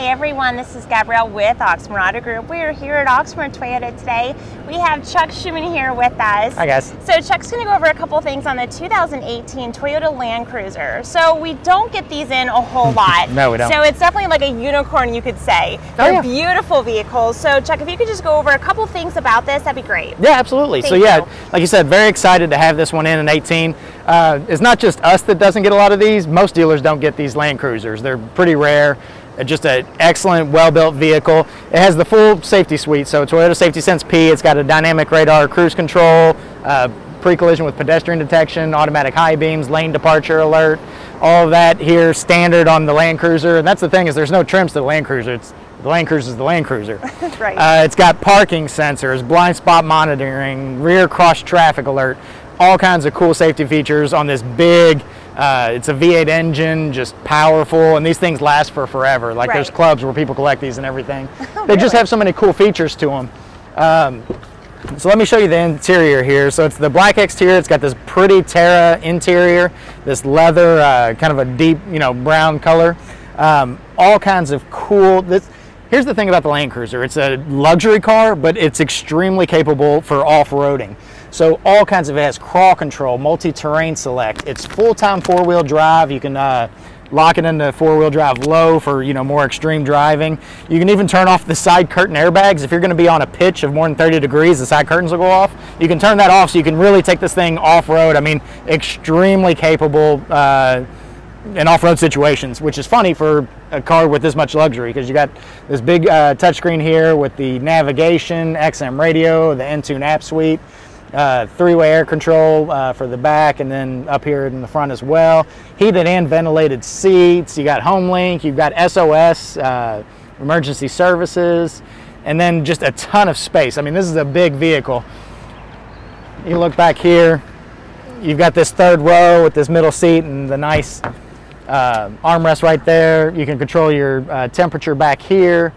Hey everyone, this is Gabrielle with Oxmoor Auto Group. We are here at Oxmoor Toyota today. We have Chuck Schuman here with us. Hi guys. So Chuck's going to go over a couple things on the 2018 Toyota Land Cruiser. So we don't get these in a whole lot. no, we don't. So it's definitely like a unicorn, you could say. Oh, They're yeah. beautiful vehicles. So Chuck, if you could just go over a couple things about this, that'd be great. Yeah, absolutely. so Thank yeah, like you said, very excited to have this one in in 18. Uh, it's not just us that doesn't get a lot of these. Most dealers don't get these Land Cruisers. They're pretty rare. Just an excellent, well-built vehicle. It has the full safety suite. So Toyota Safety Sense P. It's got a dynamic radar cruise control, uh, pre-collision with pedestrian detection, automatic high beams, lane departure alert. All of that here standard on the Land Cruiser. And that's the thing is there's no trims to the Land Cruiser. It's the Land Cruiser is the Land Cruiser. Right. Uh, it's got parking sensors, blind spot monitoring, rear cross traffic alert, all kinds of cool safety features on this big. Uh, it's a V8 engine, just powerful, and these things last for forever. Like there's clubs where people collect these and everything. they just have so many cool features to them. Um, so let me show you the interior here. So it's the black exterior. It's got this pretty Terra interior, this leather, uh, kind of a deep, you know, brown color. Um, all kinds of cool. This, here's the thing about the Land Cruiser. It's a luxury car, but it's extremely capable for off-roading. So all kinds of it has crawl control, multi-terrain select. It's full-time four-wheel drive. You can uh, lock it into four-wheel drive low for you know more extreme driving. You can even turn off the side curtain airbags if you're going to be on a pitch of more than 30 degrees. The side curtains will go off. You can turn that off so you can really take this thing off-road. I mean, extremely capable. Uh, in off-road situations, which is funny for a car with this much luxury because you got this big uh, touchscreen here with the navigation, XM radio, the Entune app suite, uh, three-way air control uh, for the back, and then up here in the front as well. Heated and ventilated seats. You got HomeLink. You've got SOS, uh, emergency services, and then just a ton of space. I mean, this is a big vehicle. You look back here, you've got this third row with this middle seat and the nice uh, armrest right there. You can control your uh, temperature back here.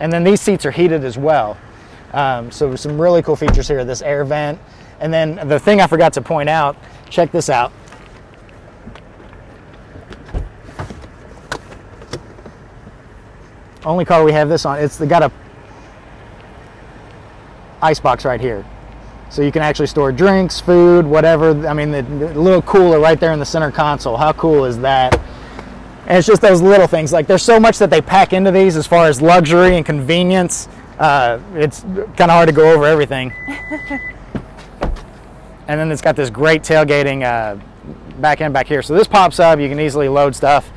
And then these seats are heated as well. Um, so some really cool features here, this air vent. And then the thing I forgot to point out, check this out. Only car we have this on, it's got a ice box right here. So you can actually store drinks, food, whatever. I mean, the, the little cooler right there in the center console. How cool is that? And it's just those little things. Like there's so much that they pack into these as far as luxury and convenience. Uh, it's kind of hard to go over everything. and then it's got this great tailgating uh, back end back here. So this pops up. You can easily load stuff.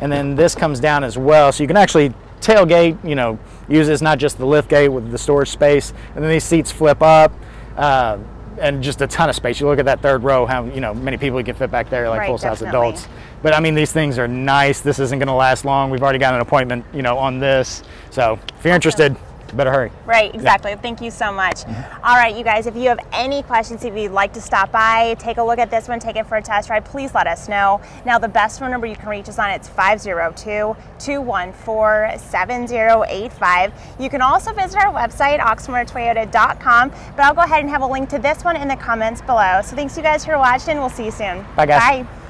And then this comes down as well. So you can actually tailgate, you know, use this not just the lift gate with the storage space. And then these seats flip up. Uh, and just a ton of space. You look at that third row, how you know many people you can fit back there, like Right, full size definitely. adults. But I mean, these things are nice. This isn't going to last long. We've already got an appointment, you know, on this. So if you're interested, better hurry. Right, exactly. Thank you so much. Mm-hmm. All right, you guys, if you have any questions, if you'd like to stop by, take a look at this one, take it for a test drive, please let us know. Now, the best phone number you can reach us on it's 502 214 7085. You can also visit our website, oxmoortoyota.com, but I'll go ahead and have a link to this one in the comments below. So, thanks you guys for watching. We'll see you soon. Bye, guys. Bye.